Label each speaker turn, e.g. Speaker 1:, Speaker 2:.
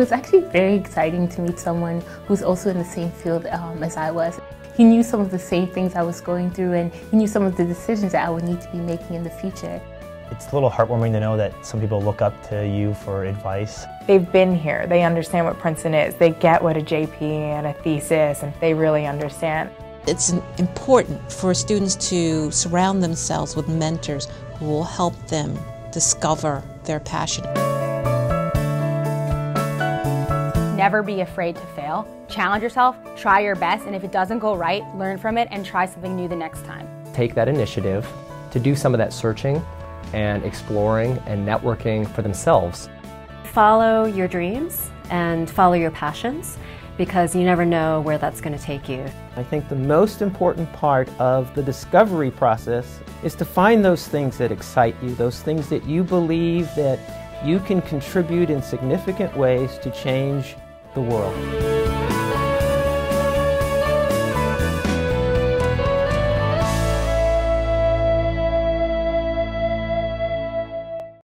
Speaker 1: was actually very exciting to meet someone who's also in the same field um, as I was. He knew some of the same things I was going through and he knew some of the decisions that I would need to be making in the future.
Speaker 2: It's a little heartwarming to know that some people look up to you for advice.
Speaker 3: They've been here, they understand what Princeton is, they get what a JP and a thesis, and they really understand.
Speaker 4: It's important for students to surround themselves with mentors who will help them discover their passion.
Speaker 5: Never be afraid to fail. Challenge yourself, try your best, and if it doesn't go right, learn from it and try something new the next time.
Speaker 6: Take that initiative to do some of that searching and exploring and networking for themselves.
Speaker 7: Follow your dreams and follow your passions because you never know where that's going to take you.
Speaker 8: I think the most important part of the discovery process is to find those things that excite you, those things that you believe that you can contribute in significant ways to change the world.